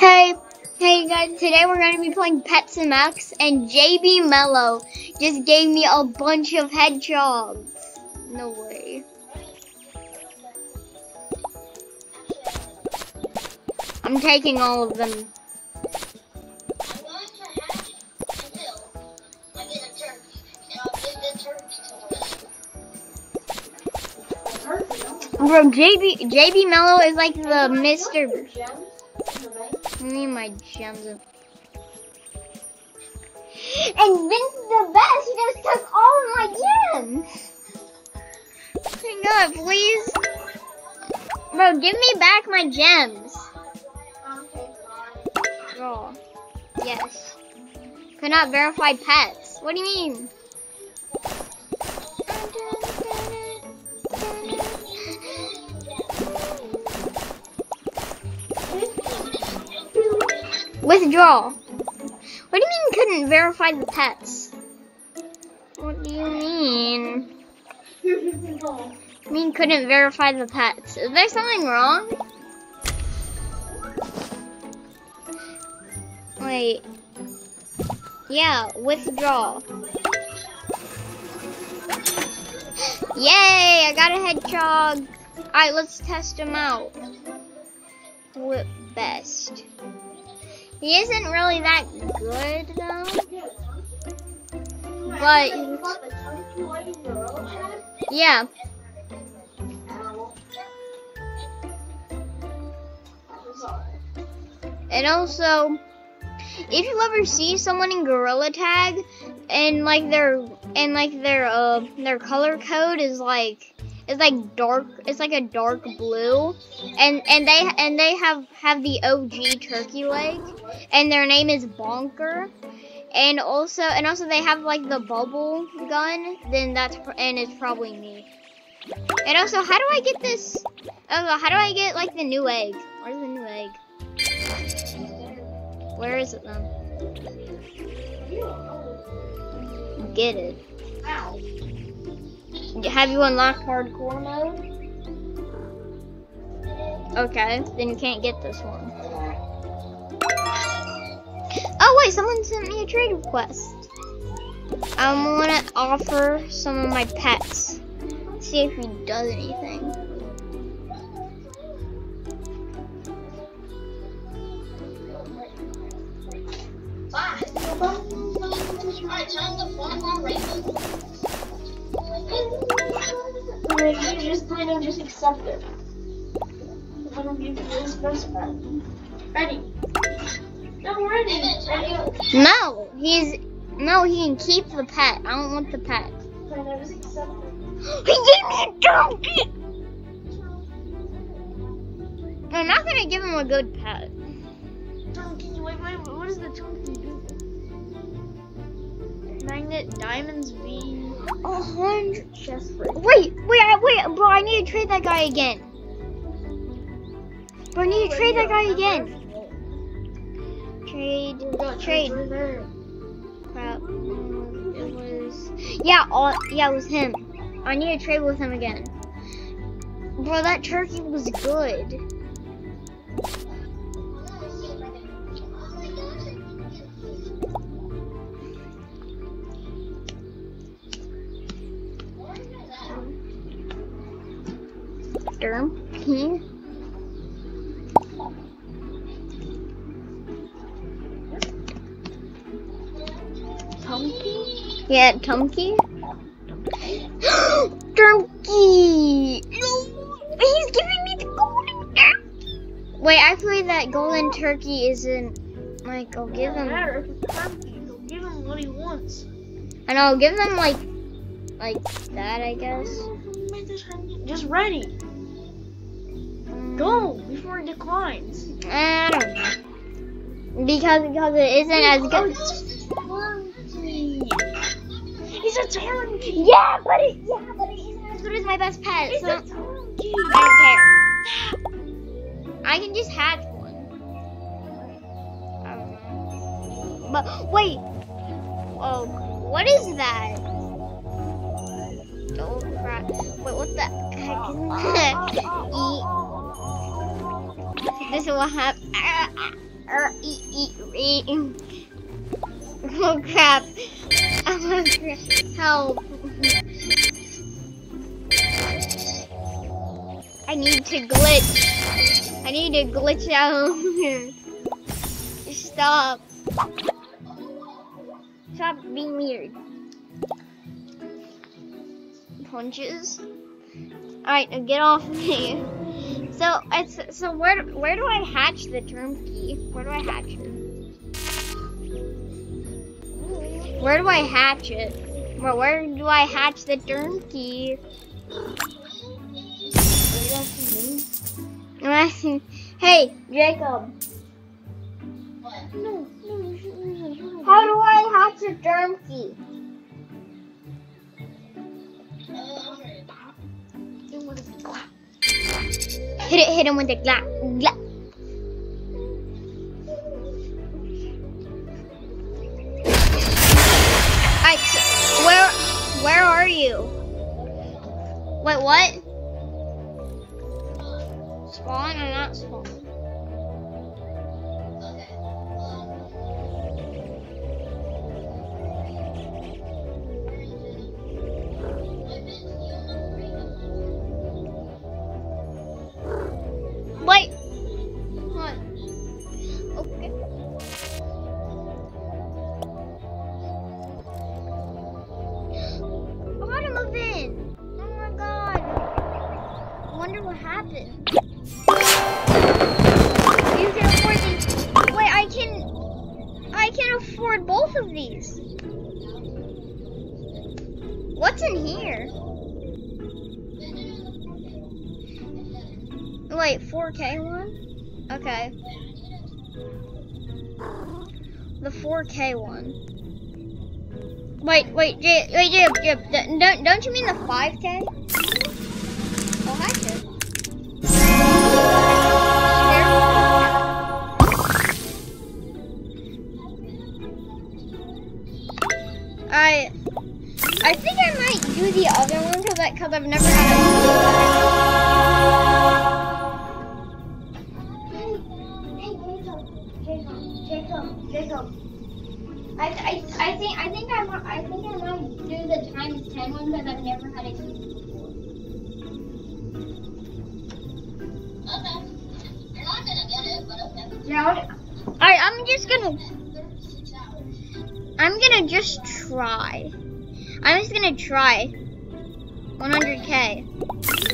Hey, hey guys, today we're going to be playing Pet Sim X, and JB Mello just gave me a bunch of hedgehogs. No way. I'm taking all of them. Bro, JB JB Mello is like the Mr. Me my gems. And Vince is the best. He just took all of my gems. Hang on, please. Bro, give me back my gems. Bro. Oh, yes. Could not verify pets. What do you mean? Withdraw. What do you mean couldn't verify the pets? What do you mean? I mean couldn't verify the pets. Is there something wrong? Wait. Yeah, withdraw. Yay, I got a hedgehog. Alright, let's test him out. Whip best. He isn't really that good though. But yeah. And also, if you ever see someone in Gorilla Tag and like their and like their uh their color code is like it's like dark it's like a dark blue. And and they and they have have the OG turkey leg. And their name is Bonker. And also and also they have like the bubble gun. Then that's and it's probably me. And also how do I get this oh how do I get like the new egg? Where's the new egg? Where is it then get it have you unlocked hardcore mode? Okay, then you can't get this one. Oh wait, someone sent me a trade request. I want to offer some of my pets. See if he does anything. Kind of just accept it. One of you is best friend. Ready? No, ready. Ready? No, he's no. He can keep the pet. I don't want the pet. Fine, I just accept it. He gave me a donkey. I'm not gonna give him a good pet. Donkey, wait, wait, what does the donkey do? Magnet diamonds V. A hundred chest plate. Wait, wait, wait, bro! I need to trade that guy again. Bro, I need to trade that guy again. Trade, trade. Crap. It was. Yeah, all, yeah, it was him. I need to trade with him again. Bro, that turkey was good. Derpy. Donkey? Yeah, Tumkey. Turkey! No! He's giving me the golden turkey! Wait, actually, that golden turkey isn't. Like, I'll give him. matter if it's donkey. Go give him what he wants. And I'll give them, like. Like that, I guess. Just ready. Go before it declines. I don't know. Because, because it isn't as Oh, good. it's a turkey. He's a turkey. Yeah, but it, yeah, but it isn't as good as my best pet. He's So a turkey. I don't care. I can just hatch one. I don't know. But wait. Oh, what is that? Oh crap! Wait, what the heck is that? Eat. This happened. er, eat, eat, eat. Oh crap. Oh, crap. Help. I need to glitch. I need to glitch out here. Stop. Stop being weird. Punches. Alright, now get off me. So it's so where where do I hatch the turnkey? Where do I hatch it? Where do I hatch it? Where where do I hatch the turnkey? hey, Jacob. No, How do I hatch a turnkey? Uh, Hit it, hit him with the gla gla. So where where are you? Wait, what? Spawn or not spawn? What's in here? Wait, 4K one? Okay. The 4K one. Wait, wait, J wait, Jib, Jib, don't, don't you mean the 5K? I'm just gonna I'm gonna just try. I'm just gonna try. 100k.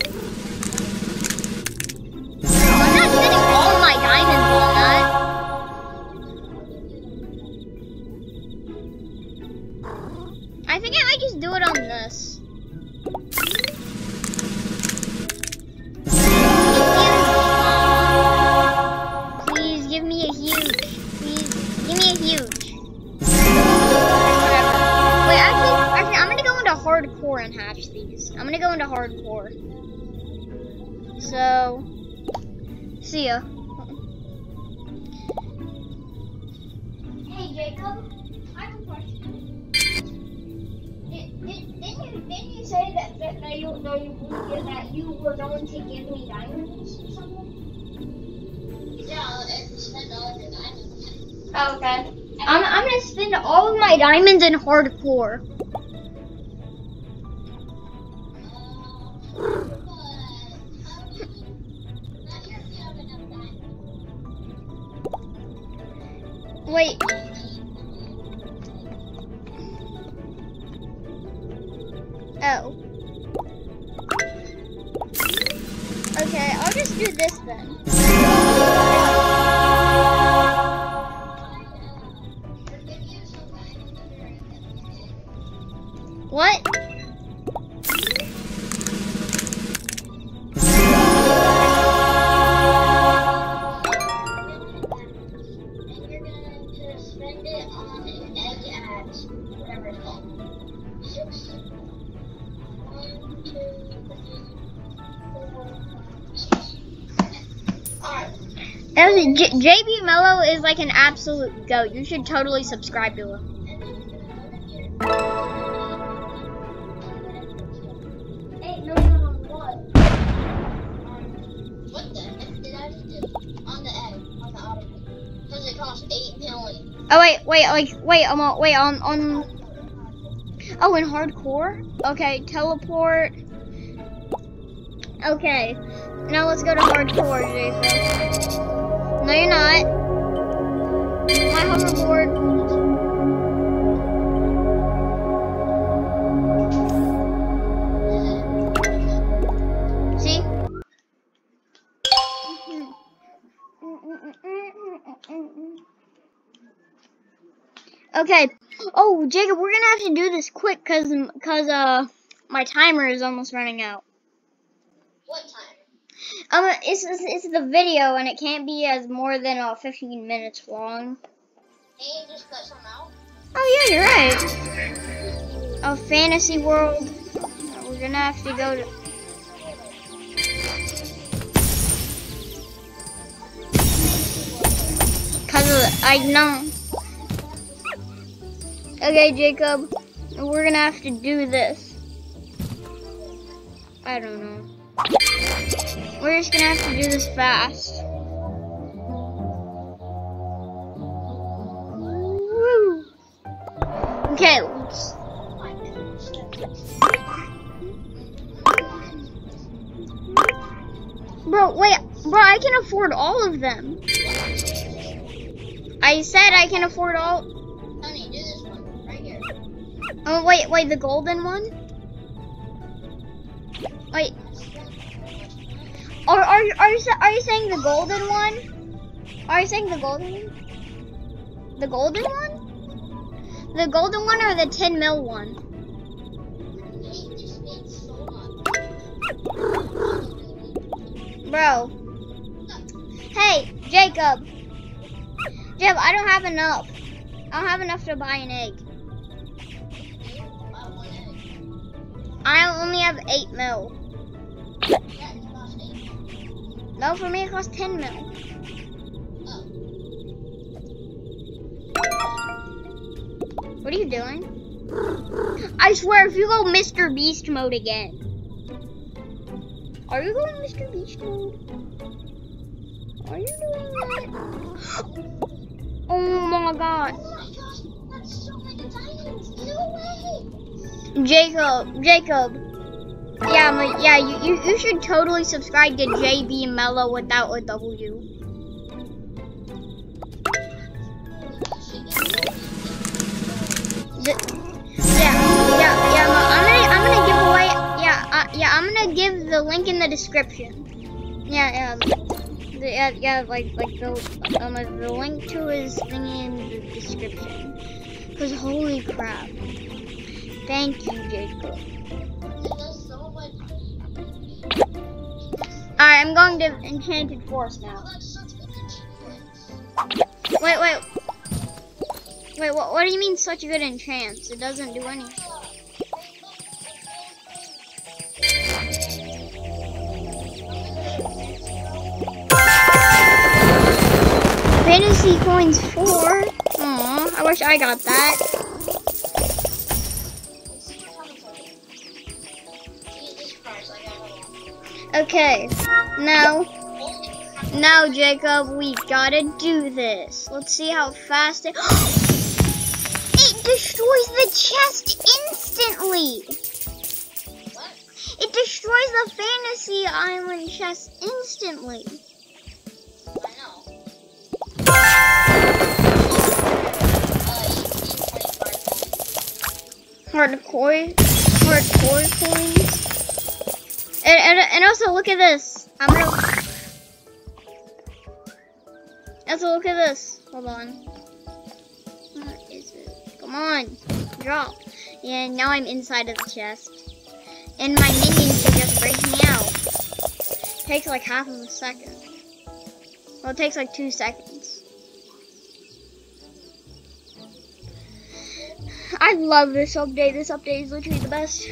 Hardcore and hatch these. I'm gonna go into hardcore. So, see ya. Hey, Jacob, I have a question. Did, did, didn't you didn't you say that that, that you that you that you were going to give me diamonds or something? Yeah, and spend all your diamonds. Oh, okay. I'm I'm gonna spend all of my diamonds in hardcore. Okay, I'll just do this then. What? Six. One, two, three, was J- JB Mello is like an absolute goat. You should totally subscribe to him. On on. Oh wait, wait, like wait, um, uh, wait on on. Oh, in hardcore. Okay, teleport. Okay, now let's go to hardcore, Jason. No, you're not. My hoverboard. See? Okay. Oh, Jacob, we're gonna have to do this quick, cause, cause uh, my timer is almost running out. What time? Um, it's it's, it's the video, and it can't be as more than uh 15 minutes long. Hey, you just cut some out. Oh yeah, you're right. A fantasy world. We're gonna have to go to. Cause of, I know. Okay, Jacob, we're gonna have to do this. I don't know. We're just gonna have to do this fast. Woo. Okay, let's. Bro, wait, bro, I can afford all of them. I said I can afford all. Honey, do this one right here. Oh, wait, wait, the golden one? Wait, are, are, you- are, you, are you saying the golden one? Are you saying the golden one? The golden one? The golden one or the 10 mil one? Bro. Hey, Jacob. Jacob, I don't have enough. I don't have enough to buy an egg. Egg. I only have 8 mil. No, for me it costs 10 mil. What are you doing? I swear, if you go Mr. Beast mode again. Are you going Mr. Beast mode? Are you doing that? Oh my god. oh my gosh, that's so many diamonds. No way. Jacob, Jacob. Yeah, but yeah, you, you, you should totally subscribe to JB Mello without a W. Yeah, yeah, yeah. I'm gonna, I'm gonna give away. Yeah, uh, yeah. I'm gonna give the link in the description. Yeah, yeah. Yeah, yeah. Like, like the, um, the link to his thing in the description. Cause holy crap. Thank you, Jacob. Alright, I'm going to Enchanted Forest now. Wait, wait. Wait, what, what do you mean such a good enchant? It doesn't do anything. Fantasy coins 4? Aw, I wish I got that. Okay, now, now Jacob, we gotta do this. Let's see how fast it. it destroys the chest instantly. What? It destroys the fantasy island chest instantly. I know. 1825. Hardcore, hardcore coins. And, and, and also look at this. I'm gonna. Also look at this. Hold on. What is it? Come on, drop. Yeah, now I'm inside of the chest, and my minions are just breaking out. takes like half of a second. Well, it takes like two seconds. I love this update. This update is literally the best.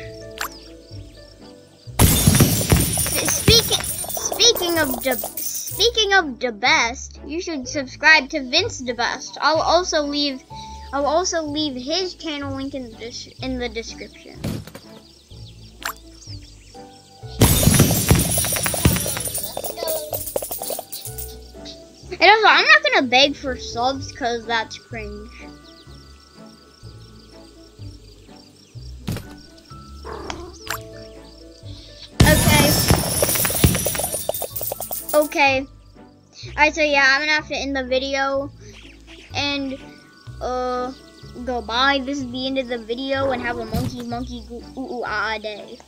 Speaking of the speaking of the best, you should subscribe to Vince the Best. I'll also leave I'll also leave his channel link in the in the description. And also, I'm not gonna beg for subs because that's cringe. Okay. Alright, so yeah, I'm gonna have to end the video. And, uh, goodbye. This is the end of the video and have a monkey monkey ooh, ooh ah day.